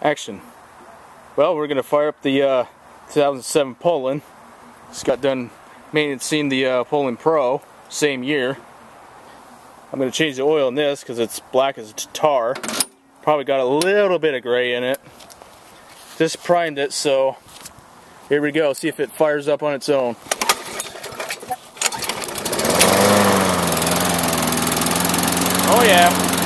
Action. Well, we're going to fire up the uh, 2007 Poulan. Just got done maintaining the uh, Poulan Pro, same year. I'm going to change the oil in this because it's black as tar. Probably got a little bit of gray in it. Just primed it, so here we go. See if it fires up on its own. Oh yeah.